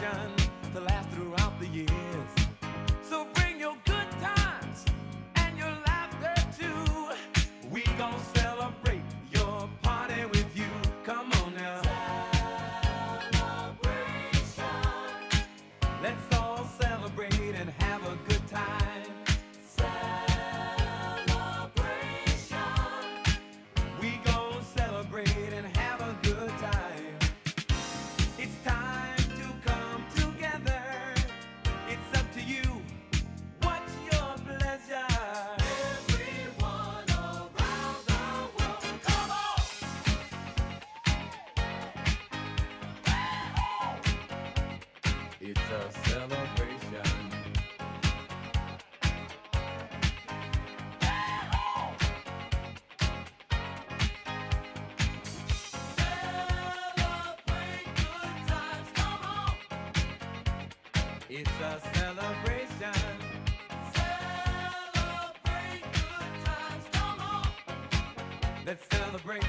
Christian. A celebration. Celebrate good times, come on. Let's celebrate.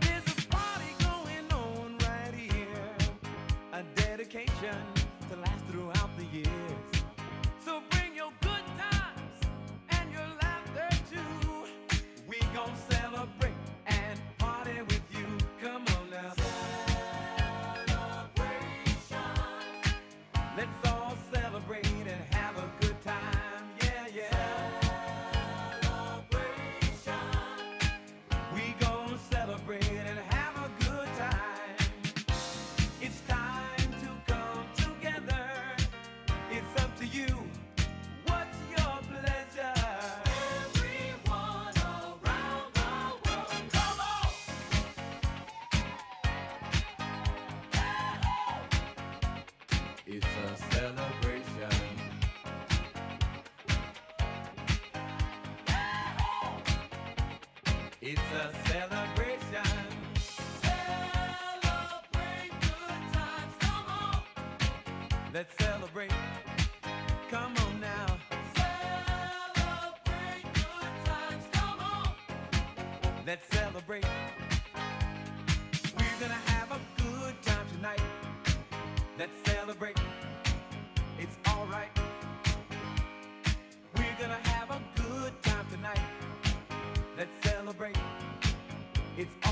There's a party going on right here. A dedication to last throughout the years. It's a celebration. Celebrate good times, come on. Let's celebrate. Come on now. Celebrate good times, come on. Let's celebrate. It's.